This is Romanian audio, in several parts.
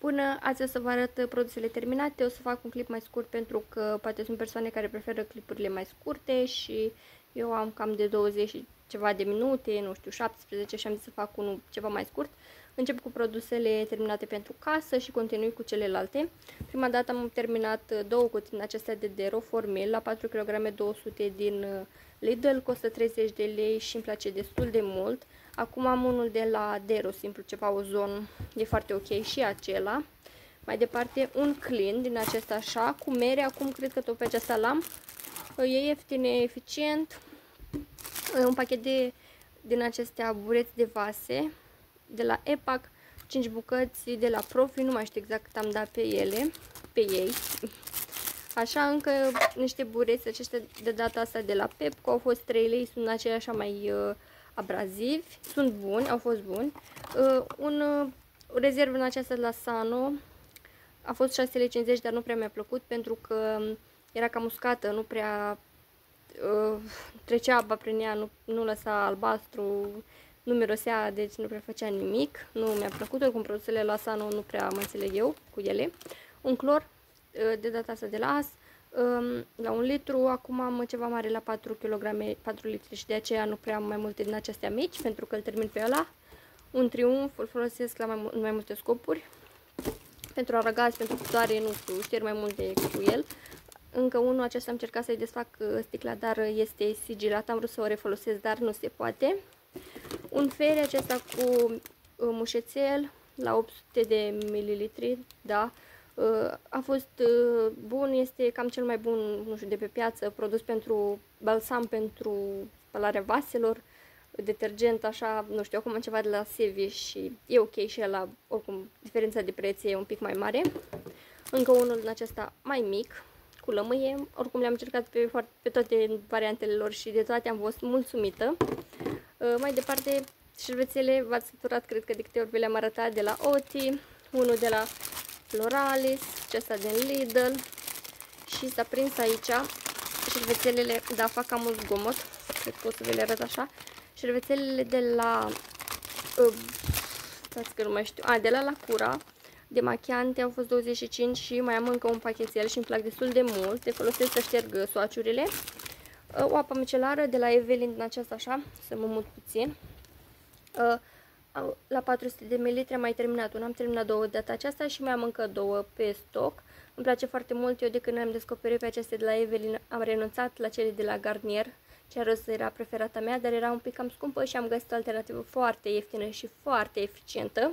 Până azi o să vă arăt produsele terminate, o să fac un clip mai scurt pentru că poate sunt persoane care preferă clipurile mai scurte și eu am cam de 20 și ceva de minute, nu știu, 17 și am zis să fac unul ceva mai scurt. Încep cu produsele terminate pentru casă și continui cu celelalte. Prima dată am terminat două cutii din acestea de Dero Formil la 4 kg 200 din uh, Lidl, costă 30 de lei și îmi place destul de mult. Acum am unul de la Dero, simplu ceva ozon, e foarte ok și acela. Mai departe un clean din acesta așa, cu mere, acum cred că tot pe acesta l-am. E ieftin, e eficient. Un pachet de, din acestea bureți de vase, de la EPAC, 5 bucăți de la Profi, nu mai știu exact cât am dat pe ele, pe ei. Așa, încă niște bureți aceștia de data asta de la Pepco, au fost 3 lei, sunt aceia așa mai uh, abrazivi, sunt buni, au fost buni. Uh, un uh, rezervă în aceasta de la Sano a fost 6,50 lei, dar nu prea mi-a plăcut pentru că era cam uscată, nu prea uh, trecea apa prin ea, nu, nu lăsa albastru, nu mirosea, deci nu prea făcea nimic, nu mi-a plăcut, oricum produsele la Sano nu prea mă înțeleg eu cu ele. Un clor, uh, de data asta de la AS, um, la un litru, acum am ceva mare la 4 kg, 4 litri și de aceea nu prea am mai multe din acestea mici, pentru că îl termin pe ăla. Un triumf, îl folosesc la mai, în mai multe scopuri, pentru arăgați, pentru cutoare, nu știu, șterg mai multe cu el. Încă unul, acesta am încercat să-i desfac uh, sticla, dar este sigilat, am vrut să o refolosesc, dar nu se poate. Un fer acesta cu uh, mușețel la 800 de mililitri, da, uh, a fost bun, este cam cel mai bun, nu știu, de pe piață, produs pentru balsam pentru spălarea vaselor, detergent, așa, nu știu, acum ceva de la Sevi și e ok și la oricum, diferența de preț e un pic mai mare. Încă unul din acesta mai mic, cu lămâie, oricum le-am încercat pe, pe toate variantele lor și de toate am fost mulțumită. Uh, mai departe, șervețele, v-ați săturat, cred că de câte ori le-am arătat, de la Oti, unul de la Floralis, acesta din Lidl și s-a prins aici șervețelele, da, fac cam mult zgomot, cred că o să vi le arăt așa, șervețelele de la, uh, stați că nu mai știu, a, de la Lacura, de machiante au fost 25 și mai am încă un pachetel și îmi plac destul de mult, le folosesc să șterg soaciurile. Uh, o apă micelară de la Evelyn din aceasta așa, să mă mut puțin. Uh, la 400 de ml am mai terminat una, am terminat două de data aceasta și mai am încă două pe stoc. Îmi place foarte mult, eu de când am descoperit pe aceste de la Evelyn am renunțat la cele de la Garnier, chiar era preferata mea, dar era un pic cam scumpă și am găsit o alternativă foarte ieftină și foarte eficientă.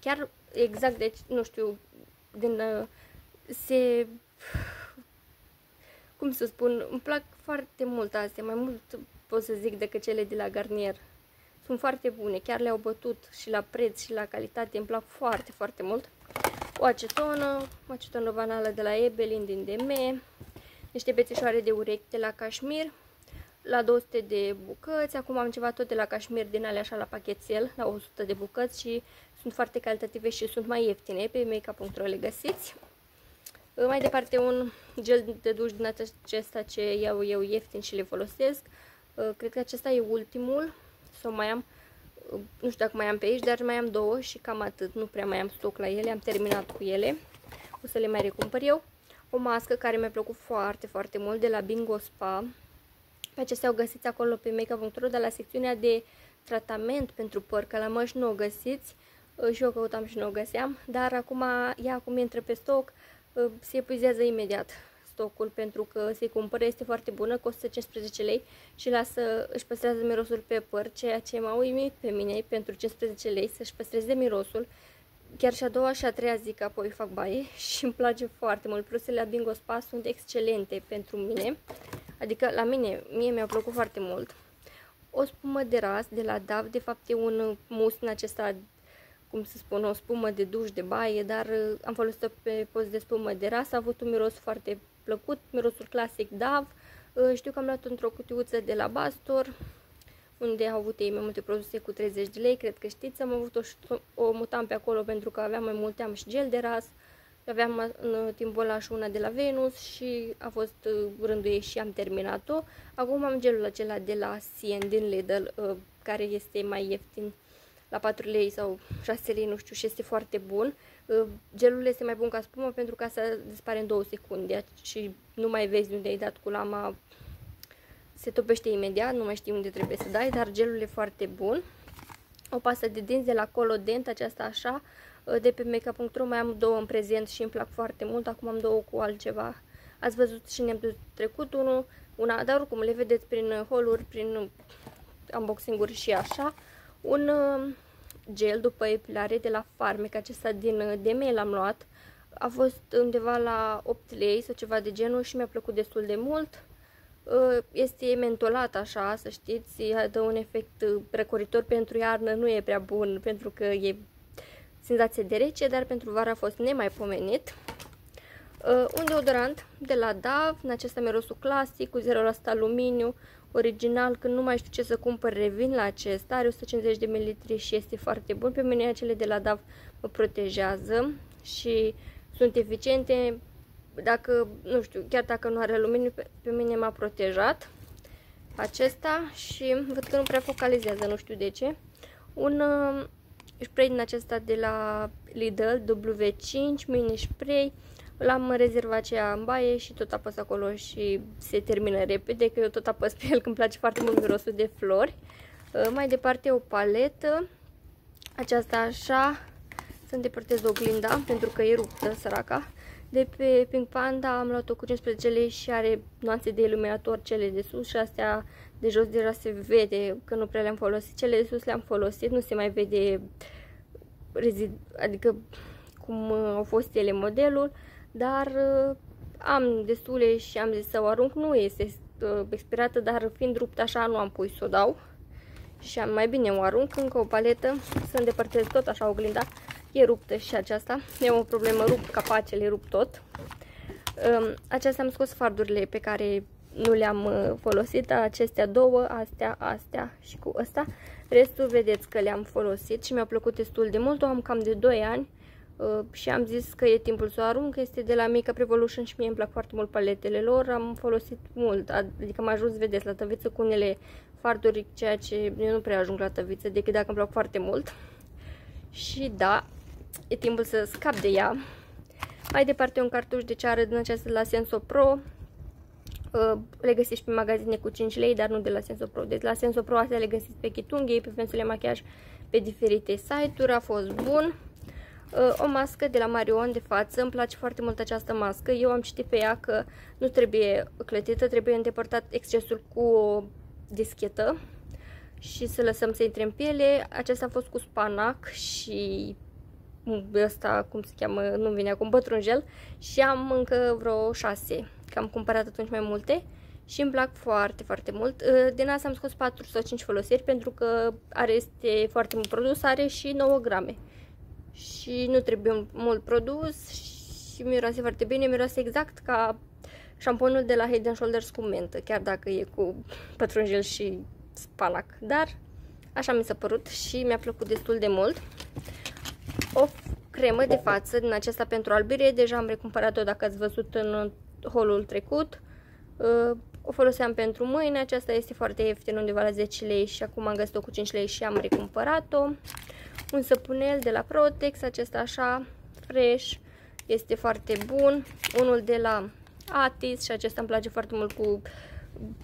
Chiar exact, deci, nu știu, din, uh, se, cum să spun, îmi plac foarte mult astea, mai mult pot să zic decât cele de la Garnier. Sunt foarte bune, chiar le-au bătut și la preț și la calitate, îmi plac foarte, foarte mult. O acetonă, o acetonă banală de la Ebelin din DM, niște bețișoare de urechi de la Cashmere, la 200 de bucăți, acum am ceva tot de la Cashmere din alea așa la pachetel, la 100 de bucăți și sunt foarte calitative și sunt mai ieftine, pe makeup.ro le găsiți. Mai departe un gel de duș din acesta ce iau eu ieftin și le folosesc. Cred că acesta e ultimul, sau mai am, nu știu dacă mai am pe aici, dar mai am două și cam atât, nu prea mai am stoc la ele, am terminat cu ele. O să le mai recumpăr eu. O mască care mi-a plăcut foarte, foarte mult de la Bingo Spa. Pe acestea o găsiți acolo pe makeup.ro de la secțiunea de tratament pentru păr, că la măști nu o găsiți și eu căutam și nu o găseam, dar acum ea acum intră pe stoc, se epuizează imediat stocul pentru că se cumpără, este foarte bună, costă 15 lei și lasă, își păstrează mirosul pe păr, ceea ce m-a uimit pe mine pentru 15 lei să-și păstreze mirosul. Chiar și a doua și a treia zi că apoi fac baie și îmi place foarte mult. Plusele la Bingo Spa sunt excelente pentru mine, adică la mine, mie mi-a plăcut foarte mult. O spumă de ras de la DAV, de fapt e un mus în acesta cum să spun, o spumă de duș, de baie, dar uh, am folosit-o pe post de spumă de ras, a avut un miros foarte plăcut, mirosul clasic DAV, uh, știu că am luat într-o cutiuță de la Bastor, unde au avut ei mai multe produse cu 30 de lei, cred că știți, am avut o, o mutam pe acolo pentru că aveam mai multe, am și gel de ras, aveam în timpul ăla și una de la Venus și a fost uh, rândul ei și am terminat-o. Acum am gelul acela de la Sien din Lidl, care este mai ieftin la 4 lei sau 6 lei, nu știu, și este foarte bun. Uh, gelul este mai bun ca spumă pentru că să dispare în două secunde și nu mai vezi unde ai dat cu lama, se topește imediat, nu mai știi unde trebuie să dai, dar gelul e foarte bun. O pasă de dinți de la Colodent, aceasta așa, uh, de pe makeup.ro mai am două în prezent și îmi plac foarte mult, acum am două cu altceva. Ați văzut și ne-am trecut unul, una, dar oricum le vedeți prin holuri, prin unboxing-uri și așa. Un uh, gel după epilare de la Farmec, acesta din uh, DME l-am luat. A fost undeva la 8 lei sau ceva de genul și mi-a plăcut destul de mult. Uh, este mentolat așa, să știți, dă un efect răcoritor pentru iarnă, nu e prea bun pentru că e senzație de rece, dar pentru vară a fost nemaipomenit. Un deodorant de la DAV, în acesta mirosul clasic, cu 0% aluminiu, original, când nu mai știu ce să cumpăr, revin la acesta, are 150 de ml și este foarte bun. Pe mine acele de la DAV mă protejează și sunt eficiente, dacă, nu știu, chiar dacă nu are aluminiu, pe, pe mine m-a protejat acesta și văd că nu prea focalizează, nu știu de ce. Un uh, spray din acesta de la Lidl, W5, mini spray, L-am rezervat aceea în baie și tot apăs acolo și se termină repede, că eu tot apăs pe el când îmi place foarte mult mirosul de flori. Uh, mai departe o paletă, aceasta așa, să îndepărtez oglinda pentru că e ruptă, săraca. De pe Pink Panda am luat-o cu 15 lei și are nuanțe de iluminator cele de sus și astea de jos deja se vede că nu prea le-am folosit. Cele de sus le-am folosit, nu se mai vede adică cum uh, au fost ele modelul dar uh, am destule și am zis să o arunc, nu este uh, expirată, dar fiind ruptă așa nu am pus să o dau. Și am mai bine o arunc, încă o paletă, să îndepărtez tot așa oglinda, e ruptă și aceasta, e o problemă, rup capacele, rup tot. Um, aceasta am scos fardurile pe care nu le-am uh, folosit, acestea două, astea, astea și cu ăsta. Restul vedeți că le-am folosit și mi-a plăcut destul de mult, o am cam de 2 ani. Uh, și am zis că e timpul să o arunc, este de la Makeup Revolution și mie îmi plac foarte mult paletele lor, am folosit mult, adică am ajuns, vedeți, la tăviță cu unele farduri, ceea ce eu nu prea ajung la tăviță, decât dacă îmi plac foarte mult. Și da, e timpul să scap de ea. Mai departe un cartuș de ceară din aceasta la Senso Pro, uh, le găsiți pe magazine cu 5 lei, dar nu de la Senso Pro. Deci la Senso Pro astea le găsiți pe Chitunghei, pe pensule machiaj, pe diferite site-uri, a fost bun. Uh, o mască de la Marion de față, îmi place foarte mult această mască, eu am citit pe ea că nu trebuie clătită, trebuie îndepărtat excesul cu o deschetă și să lăsăm să intre în piele. Acesta a fost cu spanac și ăsta, cum se cheamă, nu vine acum, pătrunjel și am încă vreo șase, că am cumpărat atunci mai multe și îmi plac foarte, foarte mult. Uh, din asta am scos 4 sau 5 folosiri pentru că are este foarte mult produs, are și 9 grame și nu trebuie mult produs și miroase foarte bine, miroase exact ca șamponul de la Head Shoulders cu mentă, chiar dacă e cu pătrunjel și spanac, dar așa mi s-a părut și mi-a plăcut destul de mult. O cremă de față din aceasta pentru albire, deja am recumpărat-o dacă ați văzut în holul trecut. Uh, o foloseam pentru mâine, aceasta este foarte ieftin, undeva la 10 lei și acum am găsit-o cu 5 lei și am recumpărat-o un săpunel de la Protex, acesta așa, fresh, este foarte bun. Unul de la Atis și acesta îmi place foarte mult cu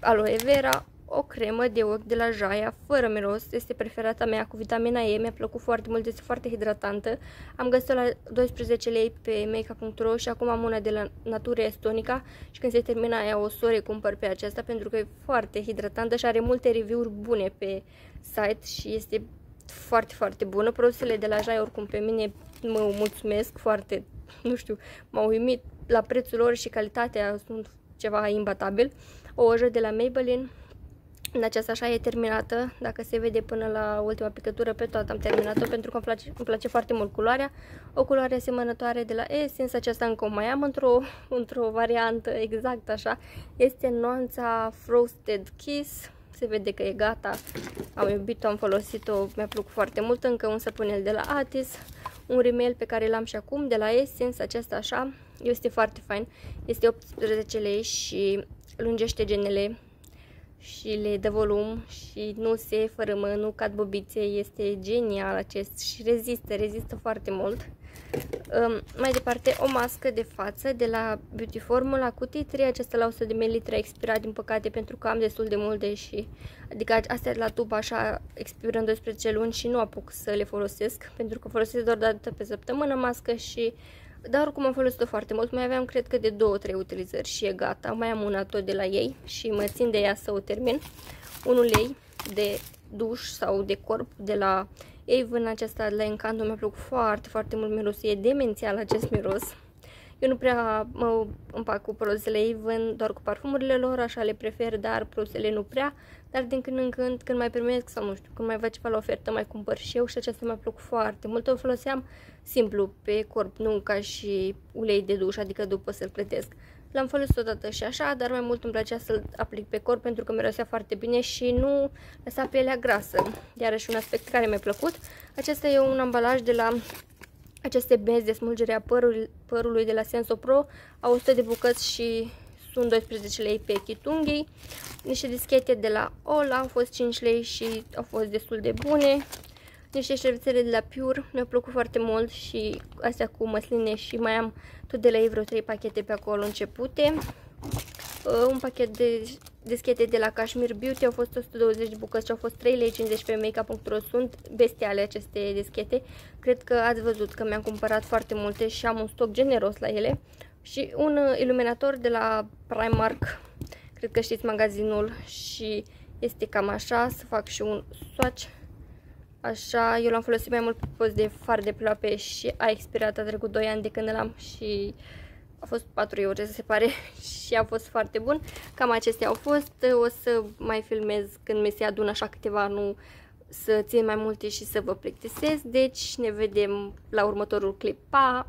aloe vera. O cremă de ochi de la Jaya, fără miros, este preferata mea cu vitamina E, mi-a plăcut foarte mult, este foarte hidratantă. Am găsit-o la 12 lei pe makeup.ro și acum am una de la Natura Estonica și când se termină aia o să o recumpăr pe aceasta pentru că e foarte hidratantă și are multe review-uri bune pe site și este foarte, foarte bună. Produsele de la Jai, oricum, pe mine mă mulțumesc foarte, nu știu, m-au uimit la prețul lor și calitatea sunt ceva imbatabil. O ojă de la Maybelline, în aceasta așa e terminată, dacă se vede până la ultima picătură pe toată am terminat-o pentru că îmi place, îmi place foarte mult culoarea. O culoare asemănătoare de la Essence, aceasta încă o mai am într-o într, -o, variantă exact așa. Este nuanța Frosted Kiss, se vede că e gata. Am iubit-o, am folosit-o, mi-a plăcut foarte mult. Încă un săpunel de la Atis, un rimel pe care l-am și acum de la Essence, acesta așa, este foarte fain. Este 18 lei și lungește genele și le dă volum și nu se fărâmă, nu cad bobițe, este genial acest și rezistă, rezistă foarte mult. Um, mai departe, o mască de față de la Beauty Formula cu titri. Acesta la 100 de ml a expirat, din păcate, pentru că am destul de mult, deși, adică astea la tub așa expiră în 12 luni și nu apuc să le folosesc, pentru că folosesc doar dată pe săptămână mască și dar oricum am folosit-o foarte mult, mai aveam cred că de 2-3 utilizări și e gata. Mai am una tot de la ei și mă țin de ea să o termin. Un ulei de duș sau de corp de la Avon, acesta de la Encanto mi-a plăcut foarte, foarte mult mirosul, e demențial acest miros. Eu nu prea mă împac cu produsele Avon, doar cu parfumurile lor, așa le prefer, dar produsele nu prea. Dar din când în când, când mai primesc sau nu știu, când mai văd ceva la ofertă, mai cumpăr și eu și acesta mi-a plăcut foarte mult. O foloseam simplu pe corp, nu ca și ulei de duș, adică după să-l plătesc. L-am folosit odată și așa, dar mai mult îmi plăcea să-l aplic pe corp pentru că mirosea foarte bine și nu lăsa pielea grasă. Iarăși un aspect care mi-a plăcut. Acesta e un ambalaj de la aceste benzi de smulgere a părului, părului de la Senso Pro. Au 100 de bucăți și sunt 12 lei pe chitunghii. Niște dischete de la Ola au fost 5 lei și au fost destul de bune. Niște șervețele de la Pure mi-au plăcut foarte mult și astea cu măsline și mai am tot de la ei vreo 3 pachete pe acolo începute. Uh, un pachet de deschete de la Cashmere Beauty au fost 120 de bucăți și au fost 3 lei 50 pe makeup.ro. Sunt bestiale aceste deschete. Cred că ați văzut că mi-am cumpărat foarte multe și am un stoc generos la ele. Și un uh, iluminator de la Primark, cred că știți magazinul și este cam așa, să fac și un swatch. Așa, eu l-am folosit mai mult pe post de far de ploape și a expirat, a trecut 2 ani de când l-am și a fost 4 euro, se pare, și a fost foarte bun. Cam acestea au fost, o să mai filmez când mi se adună așa câteva, nu să țin mai multe și să vă plictisesc. Deci ne vedem la următorul clip. Pa!